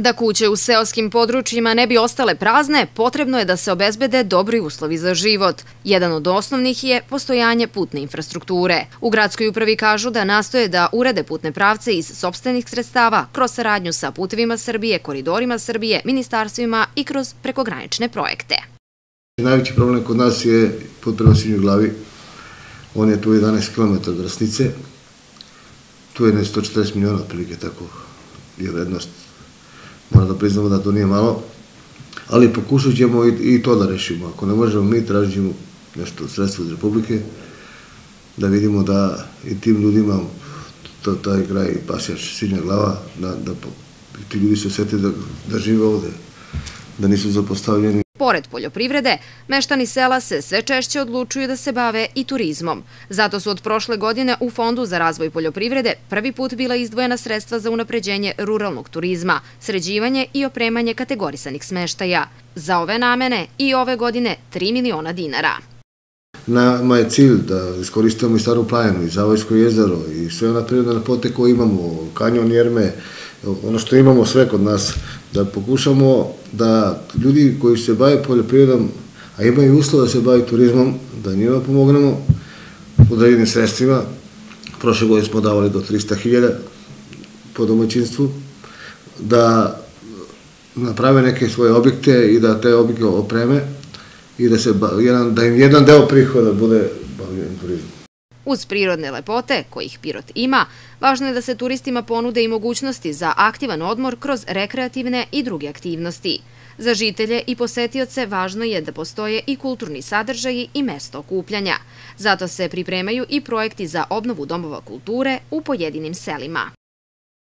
Da kuće u seoskim područjima ne bi ostale prazne, potrebno je da se obezbede dobri uslovi za život. Jedan od osnovnih je postojanje putne infrastrukture. U gradskoj upravi kažu da nastoje da urede putne pravce iz sobstvenih sredstava kroz saradnju sa putevima Srbije, koridorima Srbije, ministarstvima i kroz prekogranične projekte. Najveći problem kod nas je put prema glavi. On je tu 11 km od Rasnice. Tu je ne 140 miliona otprilike tako je vrednost Moram da priznamo da to nije malo, ali pokušat ćemo i, i to da rešimo. Ako ne možemo mi, tražit ćemo nešto sredstvo iz Republike, da vidimo da i tim ljudima to, taj kraj pasjač Sinja glava, da, da ti ljudi se osjeti da, da žive ovde, da nisu zapostavljeni. Pored poljoprivrede, meštani sela se sve češće odlučuju da se bave i turizmom. Zato su od prošle godine u Fondu za razvoj poljoprivrede prvi put bila izdvojena sredstva za unapređenje ruralnog turizma, sređivanje i opremanje kategorisanih smeštaja. Za ove namene i ove godine 3 miliona dinara. Nama je cilj da iskoristimo i Staru planinu, i Zavojsko jezero, i sve ona prirodne lepote koje imamo, kanjon Jerme, ono što imamo sve kod nas, da pokušamo da ljudi koji se bave poljoprivredom, a imaju uslova da se bavi turizmom, da njima pomognemo određenim sredstvima. Prošle godine smo davali do 300.000 po domaćinstvu, da naprave neke svoje objekte i da te objekte opreme i da, se, da im jedan deo prihoda bude. Uz prirodne lepote, kojih Pirot ima, važno je da se turistima ponude i mogućnosti za aktivan odmor kroz rekreativne i druge aktivnosti. Za žitelje i posetioce važno je da postoje i kulturni sadržaji i mesto okupljanja. Zato se pripremaju i projekti za obnovu domova kulture u pojedinim selima.